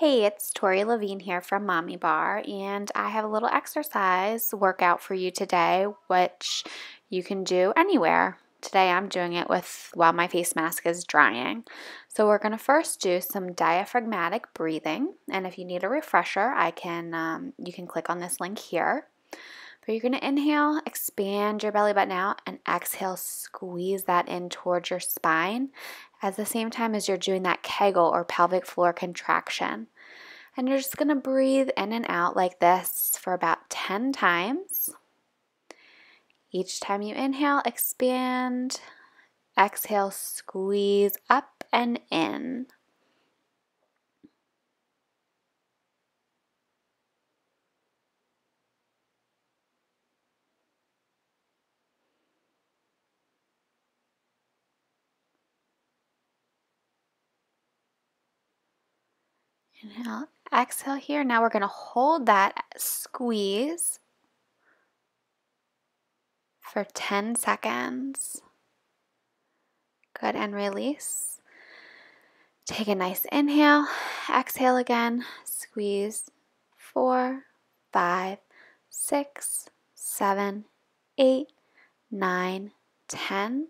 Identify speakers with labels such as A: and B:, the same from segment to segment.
A: Hey, it's Tori Levine here from Mommy Barre, and I have a little exercise workout for you today, which you can do anywhere. Today I'm doing it with while my face mask is drying. So we're going to first do some diaphragmatic breathing, and if you need a refresher, I can um, you can click on this link here. But you're going to inhale, expand your belly button out, and exhale, squeeze that in towards your spine at the same time as you're doing that kegel or pelvic floor contraction. And you're just going to breathe in and out like this for about 10 times. Each time you inhale, expand. Exhale, squeeze up and in. Inhale, exhale here. Now we're going to hold that squeeze for 10 seconds. Good, and release. Take a nice inhale, exhale again, squeeze four, five, six, seven, eight, nine, ten.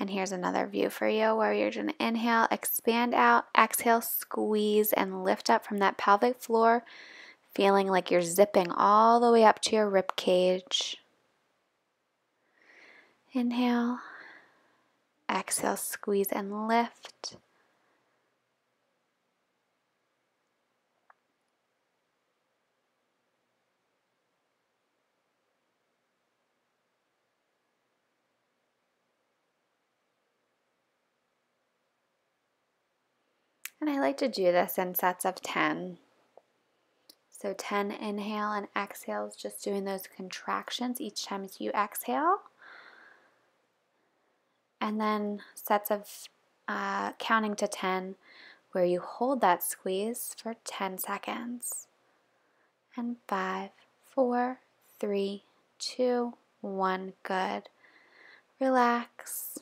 A: And here's another view for you where you're going to inhale, expand out, exhale, squeeze, and lift up from that pelvic floor, feeling like you're zipping all the way up to your rib cage. Inhale, exhale, squeeze, and lift. And I like to do this in sets of 10. So 10 inhale and exhales, just doing those contractions each time as you exhale. And then sets of uh, counting to 10 where you hold that squeeze for 10 seconds. And five, four, three, two, one. Good. Relax.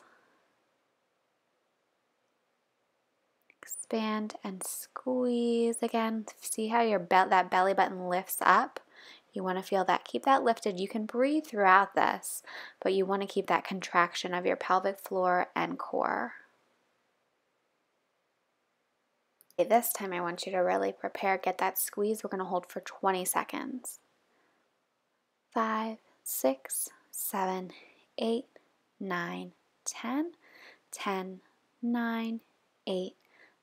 A: Expand and squeeze again. See how your be- that belly button lifts up? You want to feel that. Keep that lifted. You can breathe throughout this, but you want to keep that contraction of your pelvic floor and core. This time, I want you to really prepare. Get that squeeze. We're going to hold for 20 seconds. Five, six, seven, eight, nine, ten, ten, nine, eight,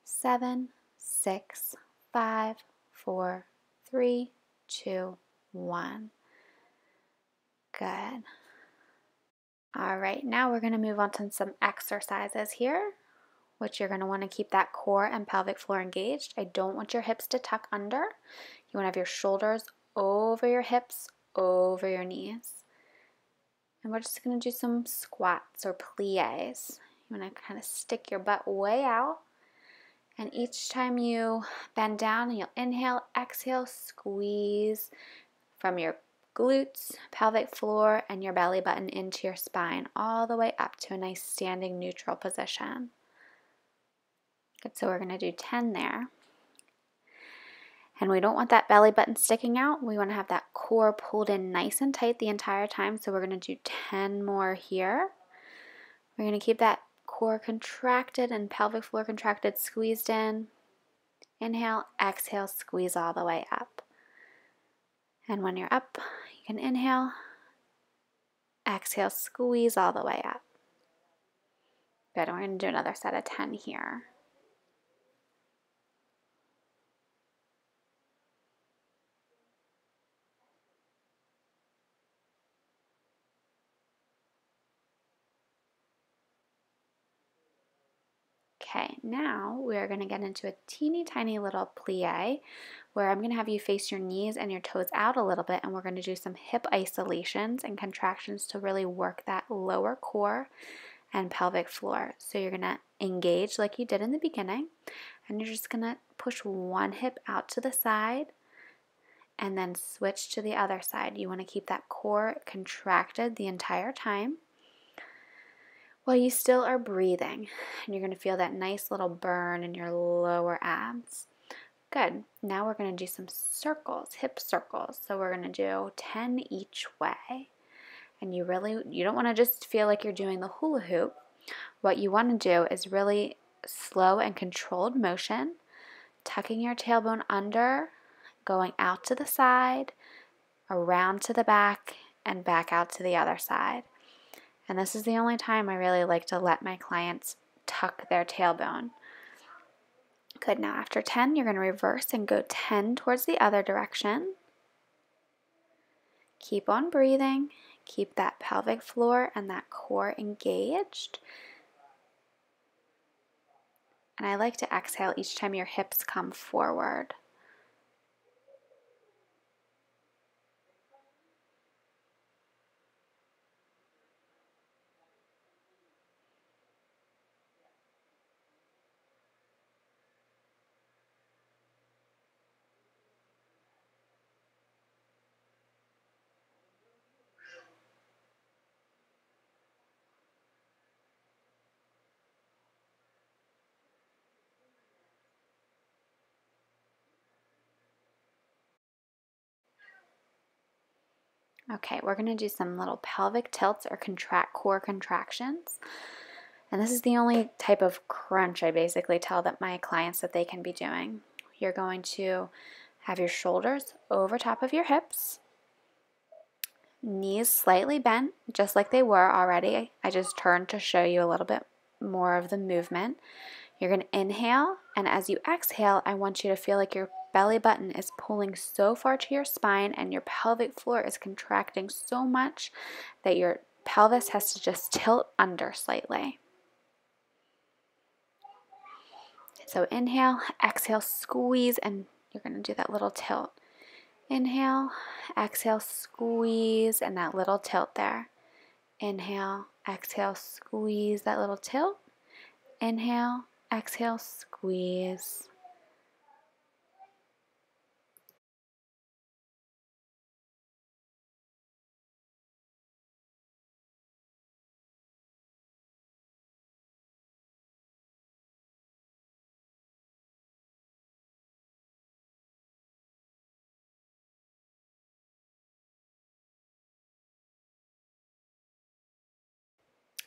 A: seven, six, five, four, three, two, one. Good. All right, now we're going to move on to some exercises here, which you're going to want to keep that core and pelvic floor engaged. I don't want your hips to tuck under. You want to have your shoulders over your hips, over your knees. And we're just going to do some squats or plies. You want to kind of stick your butt way out and each time you bend down, you'll inhale, exhale, squeeze from your glutes, pelvic floor, and your belly button into your spine, all the way up to a nice standing neutral position. Good, so we're going to do 10 there. And we don't want that belly button sticking out. We want to have that core pulled in nice and tight the entire time. So we're going to do 10 more here. We're going to keep that core contracted and pelvic floor contracted, squeezed in. Inhale, exhale, squeeze all the way up. And when you're up, you can inhale, exhale, squeeze all the way up. Good. We're to do another set of 10 here. Now we're going to get into a teeny tiny little plie where I'm going to have you face your knees and your toes out a little bit and we're going to do some hip isolations and contractions to really work that lower core and pelvic floor. So you're going to engage like you did in the beginning and you're just going to push one hip out to the side and then switch to the other side. You want to keep that core contracted the entire time. While you still are breathing. And you're going to feel that nice little burn in your lower abs. Good. Now we're going to do some circles, hip circles. So we're going to do 10 each way. And you really, you don't want to just feel like you're doing the hula hoop. What you want to do is really slow and controlled motion, tucking your tailbone under, going out to the side, around to the back, and back out to the other side. And this is the only time I really like to let my clients tuck their tailbone. Good. Now, after 10, you're going to reverse and go 10 towards the other direction. Keep on breathing. Keep that pelvic floor and that core engaged. And I like to exhale each time your hips come forward. Okay, we're going to do some little pelvic tilts or contract core contractions. And this is the only type of crunch I basically tell that my clients that they can be doing. You're going to have your shoulders over top of your hips, knees slightly bent, just like they were already. I just turned to show you a little bit more of the movement. You're going to inhale, and as you exhale, I want you to feel like you're belly button is pulling so far to your spine and your pelvic floor is contracting so much that your pelvis has to just tilt under slightly. So inhale, exhale, squeeze, and you're going to do that little tilt. Inhale, exhale, squeeze, and that little tilt there. Inhale, exhale, squeeze, that little tilt. Inhale, exhale, squeeze.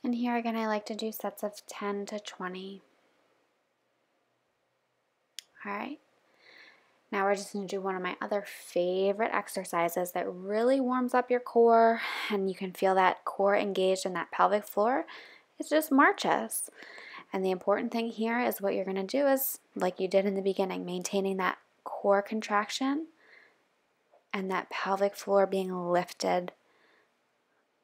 A: And here again, I like to do sets of 10 to 20. All right. Now we're just going to do one of my other favorite exercises that really warms up your core and you can feel that core engaged in that pelvic floor. It's just marches. And the important thing here is what you're going to do is, like you did in the beginning, maintaining that core contraction and that pelvic floor being lifted.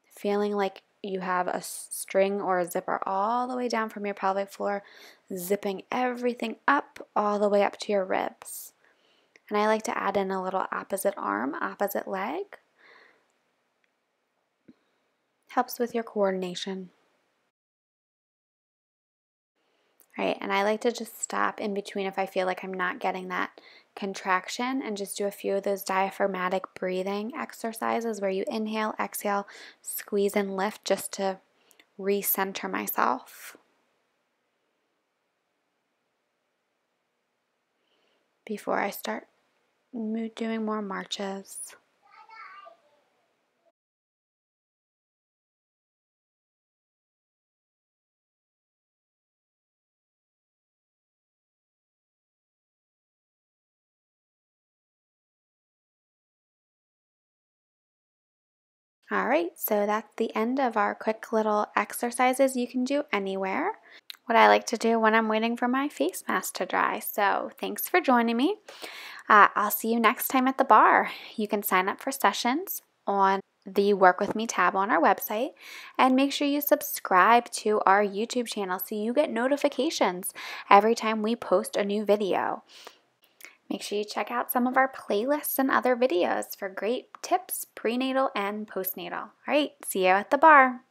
A: Feeling like you have a string or a zipper all the way down from your pelvic floor, zipping everything up all the way up to your ribs. And I like to add in a little opposite arm, opposite leg. Helps with your coordination. All right, and I like to just stop in between if I feel like I'm not getting that contraction and just do a few of those diaphragmatic breathing exercises where you inhale, exhale, squeeze, and lift just to recenter myself. Before I start doing more marches. All right, so that's the end of our quick little exercises you can do anywhere. What I like to do when I'm waiting for my face mask to dry. So thanks for joining me. Uh, I'll see you next time at the barre. You can sign up for sessions on the Work With Me tab on our website and make sure you subscribe to our YouTube channel so you get notifications every time we post a new video. Make sure you check out some of our playlists and other videos for great tips prenatal and postnatal. All right, see you at the barre.